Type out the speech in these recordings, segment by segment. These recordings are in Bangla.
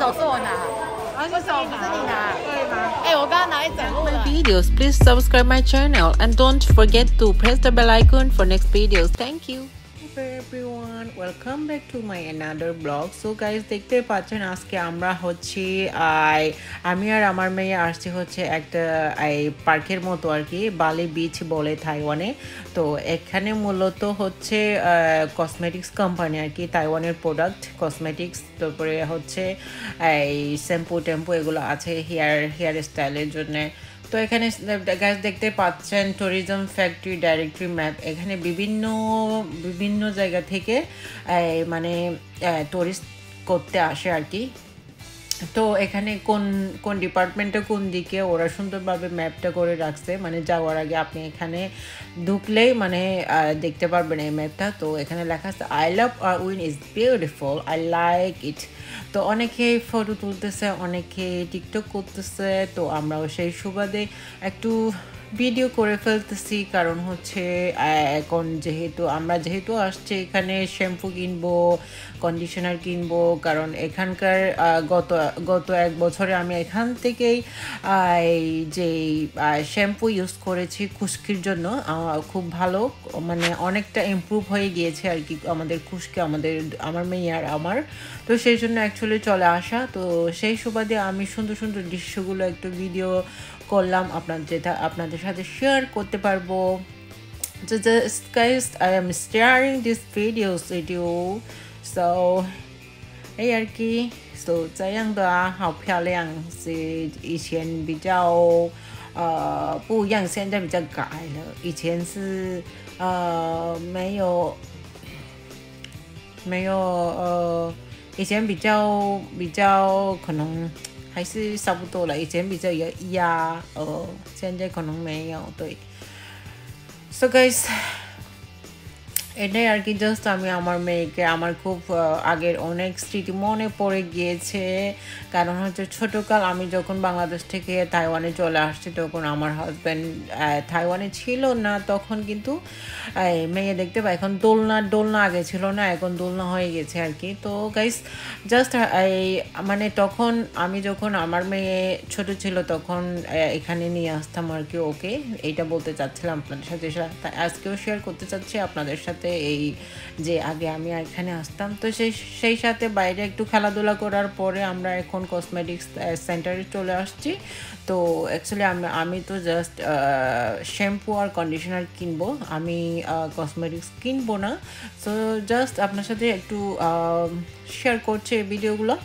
手是我拿，为什么不是你拿？对吗？哎、我刚刚拿一整路 my 了。 videos, please subscribe my channel and don't forget to press the bell icon for next videos. Thank you. Everyone, welcome back to my another blog. So guys, দেখতে পাচ্ছেন আজকে আমরা হচ্ছে আই আমি আর আমার মেয়ে আসছি হচ্ছে একটা এই পার্কের মতো আর কি বালি বিচ বলে তাইওয়ানে তো এখানে মূলত হচ্ছে কসমেটিক্স কোম্পানি আর কি তাইওয়ানের প্রোডাক্ট কসমেটিক্স তারপরে হচ্ছে এই শ্যাম্পু টেম্পু এগুলো আছে হেয়ার হেয়ার স্টাইলের জন্যে। তো এখানে গাছ দেখতে পাচ্ছেন ট্যুরিজম ফ্যাক্টরি ডাইরেক্টরি ম্যাপ এখানে বিভিন্ন বিভিন্ন জায়গা থেকে মানে টুরিস্ট করতে আসে আর কি। তো এখানে কোন কোন ডিপার্টমেন্টে কোন দিকে ওরা সুন্দরভাবে ম্যাপটা করে রাখছে? মানে যাওয়ার আগে আপনি এখানে ঢুকলেই মানে দেখতে পারবেন এই ম্যাপটা তো এখানে লেখা আছে I love R win is beautiful I like it তো অনেকে ফটো তুলতেছে, অনেকে টিকটক করতেছে। তো আমরাও সেই সুবাদে একটু ভিডিও করে ফেলতেছি, কারণ হচ্ছে এখন যেহেতু, আমরা যেহেতু আসছি এখানে, শ্যাম্পু কিনবো কন্ডিশনার কিনবো, কারণ এখানকার গত গত এক বছরে আমি এখান থেকেই যে শ্যাম্পু ইউজ করেছি খুশকির জন্য খুব ভালো মানে অনেকটা ইমপ্রুভ হয়ে গিয়েছে আর কি, আমাদের খুশকি, আমাদের, আমার মেয়ে আর আমার। তো সেই জন্য অ্যাকচুয়ালি চলে আসা, তো সেই সুবাদে আমি সুন্দর সুন্দর দৃশ্যগুলো একটু video করলাম আপনার যেটা আপনাদের সাথে শেয়ার করতে পারবো So just guys, I am sharing this videos with you. So 哎呀，给 so 这样的啊，好漂亮，是以前比较呃不一样，现在比较改了。以前是呃没有没有呃，以前比较比较可能 还是差不多了，以前比较有压呃，现在可能没有对。So guys, এটাই আর কি জাস্ট আমি আমার মেয়েকে, আমার খুব আগের অনেক স্মৃতি মনে পড়ে গিয়েছে। কারণ হচ্ছে ছোটকাল, আমি যখন বাংলাদেশ থেকে তাইওয়ানে চলে আসছি, তখন আমার হাজব্যান্ড তাইওয়ানে ছিল না, তখন কিন্তু মেয়ে দেখতে পাই, এখন দোলনা দোলনা আগে ছিল না, এখন দোলনা হয়ে গেছে আর কি। তো গাইস জাস্ট এই মানে তখন আমি যখন আমার মেয়ে ছোট ছিল, তখন এখানে নিয়ে আসতাম আর কি ওকে। এইটা বলতে চাচ্ছিলাম আপনাদের সাথে আজকেও শেয়ার করতে চাচ্ছি আপনাদের সাথে। এই যে আগে আমি এখানে আসতাম, তো সেই সেই সাথে বাইরে একটু খেলাধুলা করার পরে আমরা এখন কসমেটিক্স সেন্টারে চলে আসছি। তো অ্যাকচুয়ালি আমি আমি তো জাস্ট শ্যাম্পু আর কন্ডিশনার কিনবো। আমি কসমেটিক্স কিনবো না। সো জাস্ট আপনার সাথে একটু শেয়ার করছি এই ভিডিওগুলো,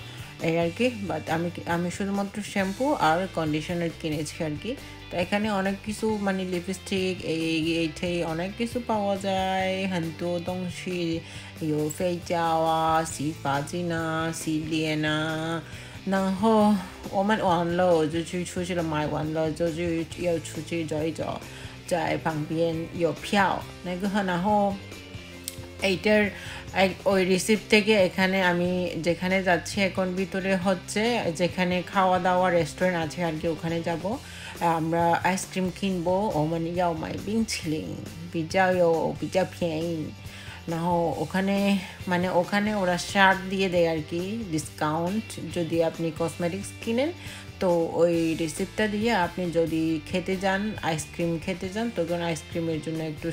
এই আর কি। বাট আমি আমি শুধুমাত্র শ্যাম্পু আর কন্ডিশনার কিনেছি আর কি। তো এখানে অনেক কিছু মানে লিপস্টিক এই এইটাই অনেক কিছু পাওয়া যায়很多东西有飞胶啊洗发精啊洗脸啊然后我们完了就去出去了买完了就去要出去走一走在旁边有票那个然后 এইটার ওই রিসিপ্ট থেকে এখানে আমি যেখানে যাচ্ছি এখন ভিতরে হচ্ছে যেখানে খাওয়া দাওয়া রেস্টুরেন্ট আছে আর কি, ওখানে যাব। আমরা আইসক্রিম কিনবো, ও মানে ইয়াও মাই বিং ছিলিং ইয়ো পিৎজা ফিয়াইন না, ওখানে মানে ওখানে ওরা শার্ট দিয়ে দেয় আর কি ডিসকাউন্ট যদি আপনি কসমেটিক্স কিনেন, তো ওই রিসিপ্টটা দিয়ে আপনি যদি খেতে যান আইসক্রিম খেতে যান তখন আইসক্রিমের জন্য একটু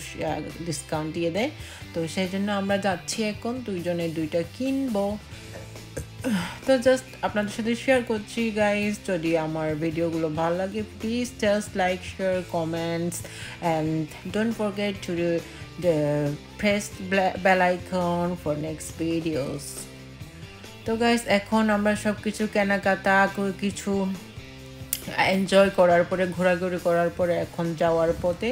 ডিসকাউন্ট দিয়ে দেয়। তো সেই জন্য আমরা যাচ্ছি এখন, দুইজনে দুইটা কিনবো। তো জাস্ট আপনাদের সাথে শেয়ার করছি গাইজ যদি আমার ভিডিওগুলো ভালো লাগে please just like share comments and don't forget to press bell icon for next videos তো গাইজ এখন আমরা সব কিছু কেনাকাটা কিছু এনজয় করার পরে, ঘোরাঘুরি করার পরে, এখন যাওয়ার পথে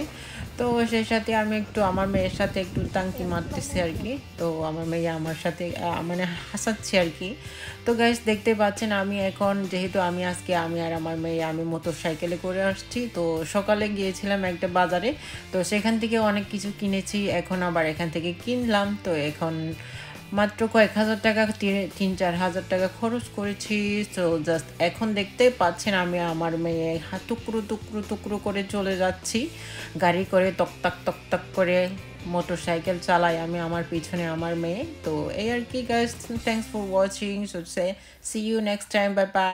তো সেই সাথে আমি একটু, আমার মেয়ের সাথে একটু টাঙ্কি মারতেছি আর কি। তো আমার মেয়ে আমার সাথে মানে হাসাচ্ছে আর কি। তো গাইস দেখতে পাচ্ছেন আমি এখন, যেহেতু আমি আজকে, আমি আর আমার মেয়ে, আমি মোটর সাইকেলে করে আসছি। তো সকালে গিয়েছিলাম একটা বাজারে। তো সেখান থেকে অনেক কিছু কিনেছি, এখন আবার এখান থেকে কিনলাম। তো এখন মাত্র কয়েক হাজার টাকা, তিন- চার হাজার টাকা খরচ করেছি। তো জাস্ট এখন দেখতেই পাচ্ছেন আমি আমার মেয়ে টুকরো টুকরো টুকরো করে চলে যাচ্ছি। গাড়ি করে তকতাক তকতাক করে মোটর সাইকেল চালাই আমি আমার পিছনে আমার মেয়ে। তো এই আর কি guys thanks for watching say see you next time bye bye